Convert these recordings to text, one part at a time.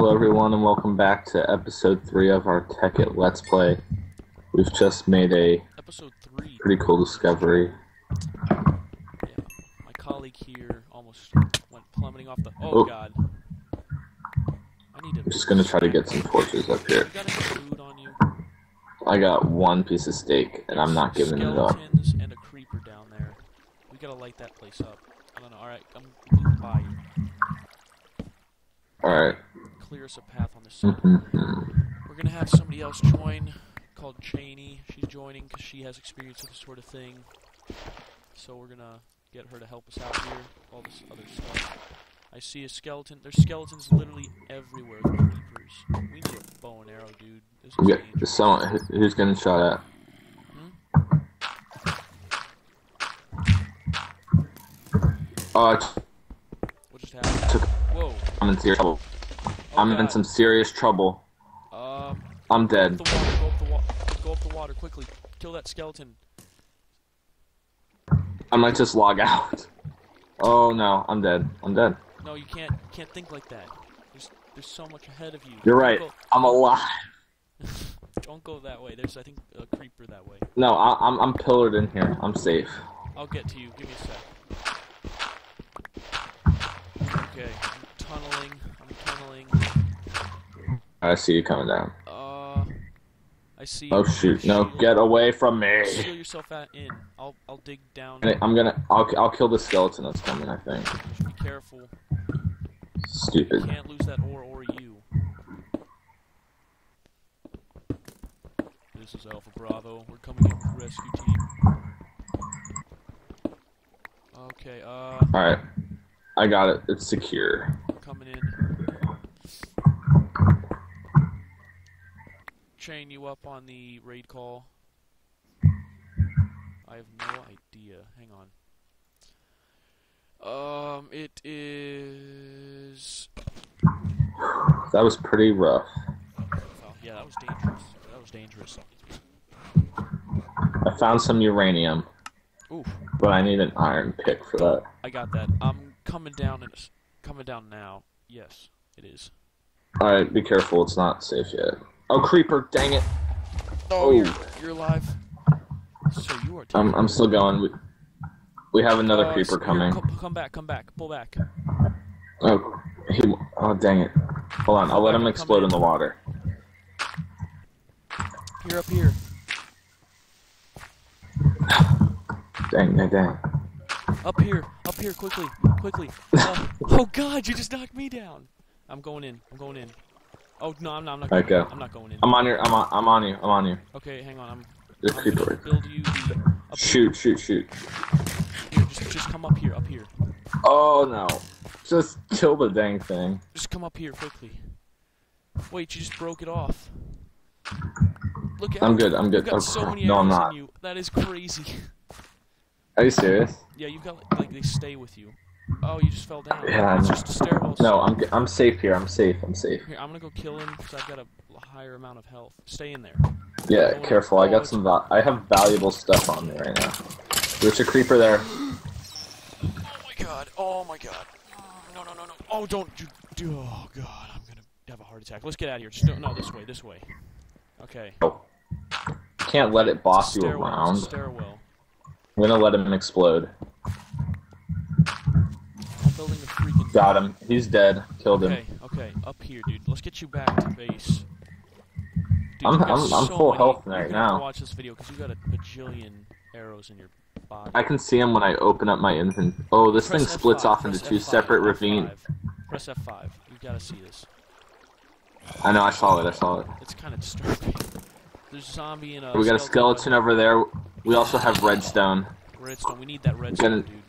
Hello everyone and welcome back to episode 3 of our Tekkit Let's Play. We've just made a Episode 3. pretty cool discovery. Yeah. My colleague here almost went plummeting off the. Oh, Oh. god. I need to. I'm just gonna try to get some torches up here. food on you? I got one piece of steak and I'm not giving it up. And a creeper down there. We gotta light that place up. I don't know. Alright, I'm by you. Alright. Clear us a path on the side. Mhm. We're gonna have somebody else join called Cheney. She's joining because she has experience with this sort of thing. So we're gonna get her to help us out here. All this other stuff. I see a skeleton. There's skeletons literally everywhere. We need a bow and arrow, dude. This is yeah, dangerous. someone, who- who's getting shot at? Oh, What just happened? Took- Whoa. I'm in serious trouble. I'm in some serious trouble. Um. I'm Go dead. up the water. Go up the water. Go up the water quickly. Kill that skeleton. I might just log out. Oh no, I'm dead. I'm dead. No, you can't. You can't think like that. There's there's so much ahead of you. You're Don't right. go- I'm alive. Don't go that way. There's, I think, a creeper that way. No, I, I'm I'm pillared in here. I'm safe. I'll get to you. Give me a sec. Okay, I'm tunneling. I'm tunneling. I see you coming down. Uh, I see. Oh you. shoot! No, get away from me! Seal yourself out in. I'll I'll dig down. Hey, I'm gonna. I'll I'll kill the skeleton that's coming. I think. Just be careful. Stupid. Can't lose that ore or you. This is Alpha Bravo. We're coming in with rescue team. Okay, uh, All right, I got it. It's secure. Chain you up on the RaidCall. I have no idea. Hang on. Um, it is. That was pretty rough. Oh, yeah, that was dangerous. That was dangerous. I found some uranium, Oof. but I need an iron pick for that. I got that. I'm coming down and coming down now. Yes, it is. All right, be careful. It's not safe yet. Oh, creeper! Dang it! Oh, Oh. You're, you're alive. So you are. I'm I'm still going. We, we have another Uh, creeper here, coming. Come, come back, come back, pull back. Oh, he. Oh, dang it! Hold on. I'll let him explode in the water. You're up here. Dang, dang, dang. Up here, up here, quickly, quickly. Uh, oh God, you just knocked me down. I'm going in. I'm going in. Oh no, I'm not. I'm not going go. in. I'm not going in. I'm on your. I'm on. I'm on you. I'm on you. Okay, hang on. I'm. There's I'm creeper. gonna right there. build you the. Shoot! Shoot! Shoot! Here, just, just come up here, up here. Oh no! Just kill the dang thing. Just come up here quickly. Wait, you just broke it off. Look at I'm good. I'm You've good. got Oh, so many no, I'm not. you. That is crazy. Are you serious? yeah, you've got like, like they stay with you. Oh, you just fell down. Yeah, it's just a stairwell. No, I'm. I'm safe here. I'm safe. I'm safe. Here, I'm gonna go kill him because I've got a higher amount of health. Stay in there. Yeah, careful. I got some. I have valuable stuff on me right now. There's a creeper there. Oh my god. Oh my god. No, no, no, no. Oh, don't you. do- Oh god, I'm gonna have a heart attack. Let's get out of here. Just don't, no, this way, this way. Okay. Oh. Can't let it boss you around. It's a stairwell. I'm gonna let him explode. I'm building a freaking. Got him. He's dead. Killed him. Okay, okay, up here, dude. Let's get you back to base. Dude, I'm- I'm- I'm full many- health you right can now. Watch this video because you got a bajillion arrows in your body. I can see him when I open up my infant. Oh, this Press thing splits F5, off into two F5, separate ravines. Press F5. You've got to see this. I know. I saw it. I saw it. It's kind of disturbing. There's a zombie and a. We got a skeleton over there. We also have redstone. Redstone. We need that redstone, Gonna- dude.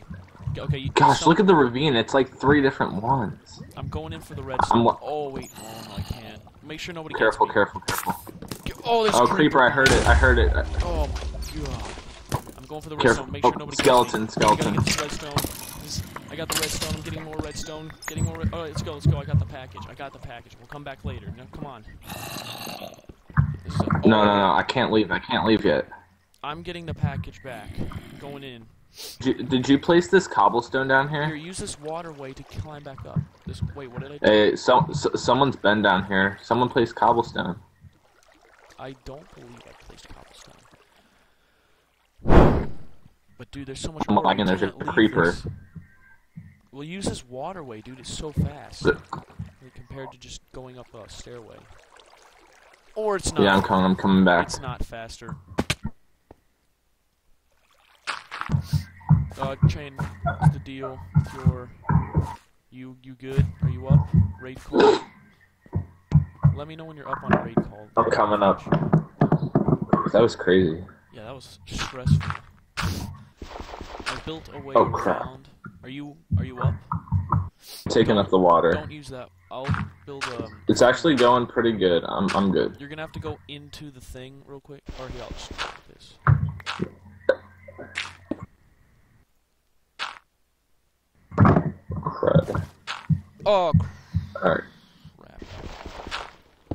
Okay. You, Gosh, some- look at the ravine. It's like three different ones. I'm going in for the redstone. oh wait. Oh no, I can't. Make sure nobody Careful, gets me. careful, careful. Oh, there's Oh, creeper! I heard it. I heard it. Oh my god. I'm going for the Careful. redstone. Make sure Oh, nobody skeleton, gets. Skeleton. redstone. I got the redstone. I'm getting more redstone. Getting more. Red- oh, let's go. Let's go. I got the package. I got the package. We'll come back later. No, come on. A- No, oh, no, no. I can't leave. I can't leave yet. I'm getting the package back. I'm going in. Did you, did you place this cobblestone down Here, here? use this waterway to climb back up. This wait, what did I do? Hey, so, so someone's been down here. Someone placed cobblestone. I don't believe I placed cobblestone. But dude, there's so much I'm lagging, there's a creeper. this. We'll use this waterway, dude. It's so fast The- compared to just going up a stairway. Or it's not. Yeah, I'm coming. I'm coming back. It's not faster. Uh, Chain, what's the deal with your... You, you good? Are you up? RaidCall? Let me know when you're up on a RaidCall. I'm coming up. That was crazy. Yeah, that was stressful. I built a way Oh, crap. around. Are you, are you up? Taking up the water. Don't use that. I'll build a... It's actually going pretty good. I'm I'm good. You're gonna have to go into the thing real quick. Or here, I'll just do this. Oh Alright. crap!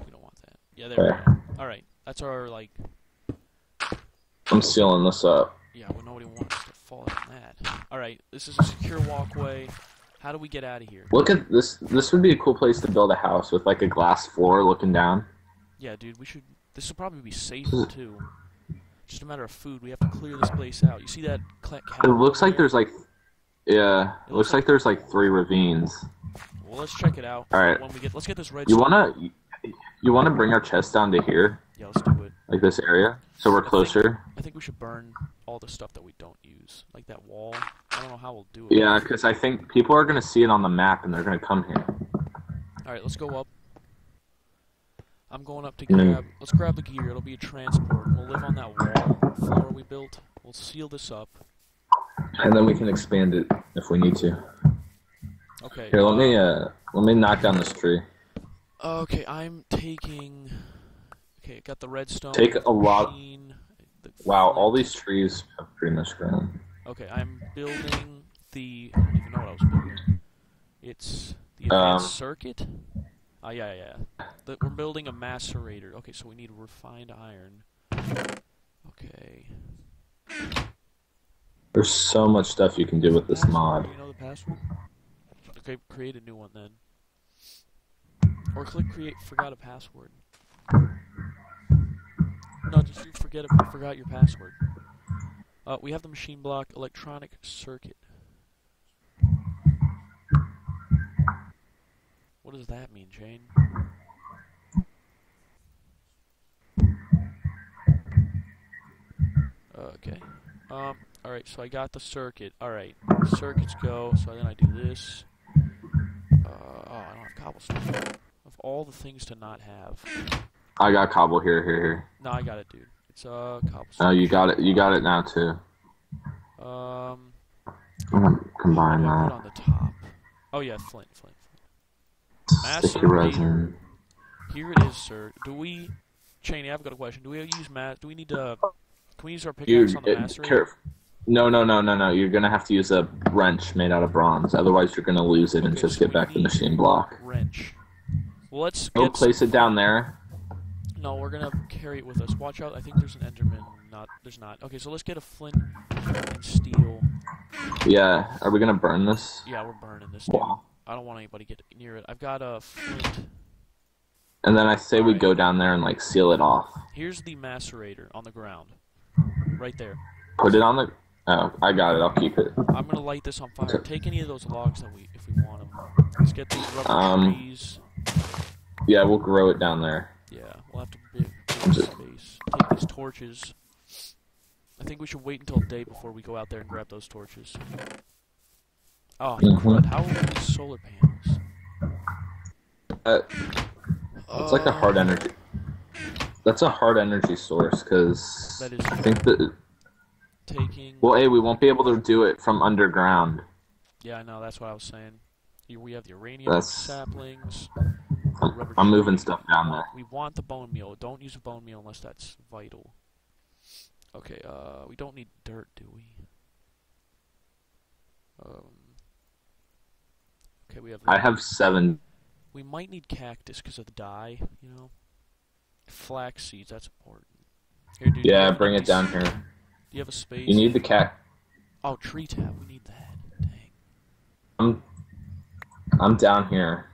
We don't want that. Yeah, there we go. All right, that's our like. I'm sealing this up. Yeah, well, nobody wants to fall on that. All right, this is a secure walkway. How do we get out of here? Look at this. This would be a cool place to build a house with like a glass floor looking down. Yeah, dude, we should. This will probably be safer too. Just a matter of food. We have to clear this place out. You see that It looks like there? there's like, yeah, it looks like there's like three ravines. Well, let's check it out. All right. When we get, let's get this red. You wanna, you wanna bring our chest down to here, Yeah, let's do it. like this area, so we're think- closer. I think we should burn all the stuff that we don't use, like that wall. I don't know how we'll do it. Yeah, because I think people are gonna see it on the map and they're gonna come here. All right, let's go up. I'm going up to Mm. grab. Let's grab the gear. It'll be a transport. We'll live on that wall floor we built. We'll seal this up. And then we can expand it if we need to. Okay. Here, let me uh, let me knock down this tree. Okay, I'm taking. Okay, got the redstone. Take a lot- the Wow, all these trees have pretty much grown. Okay, I'm building the. I don't even know what I was building. It's the advanced Um, circuit. Oh yeah, yeah. yeah. The, we're building a macerator. Okay, so we need refined iron. Okay. There's so much stuff you can do with this mod. You know the password? Okay, create a new one then. Or click create. Forgot a password. No, just you forget it, forgot your password. Uh, we have the machine block electronic circuit. What does that mean, Jane? Okay. Um. All right. So I got the circuit. All right. Circuits go. So then I do this. Uh, oh, I don't have cobblestone. Of all the things to not have. I got cobble here, here, here. No, I got it, dude. It's a uh Oh, cobblestone. you got it. You got it now too. Um. I'm gonna combine I put that. on the top? Oh yeah, flint, flint, flint. Sticky resin. Here it is, sir. Do we, Cheney? I've got a question. Do we use mat? Do we need to? Can we use our pickaxe on the it- macerator? No, no, no, no, no. You're gonna have to use a wrench made out of bronze. Otherwise, you're gonna lose it and Okay, just so get back the machine block. Wrench. Well, let's Go place it down there. No, we're gonna carry it with us. Watch out! I think there's an Enderman. Not, there's not. Okay, so let's get a flint and steel. Yeah. Are we gonna burn this? Yeah, we're burning this. Wow. I don't want anybody to get near it. I've got a flint. And then I say we Alright. go down there and like seal it off. Here's the macerator on the ground, right there. Put it on the. Oh, I got it. I'll keep it. I'm gonna light this on fire. Take any of those logs that we, if we want them. Let's get these rubber Um, trees. Yeah, we'll grow it down there. Yeah, we'll have to build build space. Take these torches. I think we should wait until day before we go out there and grab those torches. Oh, Mhm. crud. How are these solar panels? Uh, it's like a hard Uh, energy. That's a hard energy source because That is I think that. Taking. Well, hey, we won't be able to do it from underground. Yeah, I know. That's what I was saying. We have the uranium That's- saplings. I'm, I'm moving stuff down there. We want the bone meal. Don't use a bone meal unless that's vital. Okay, uh, we don't need dirt, do we? Um. Okay, we have. I have seven. We might need cactus because of the dye, you know. Flax seeds, that's important. Here, dude. Yeah, bring it down here. Do you have a space? You need the cat. Oh, tree tap. We need that. Dang. I'm I'm down here.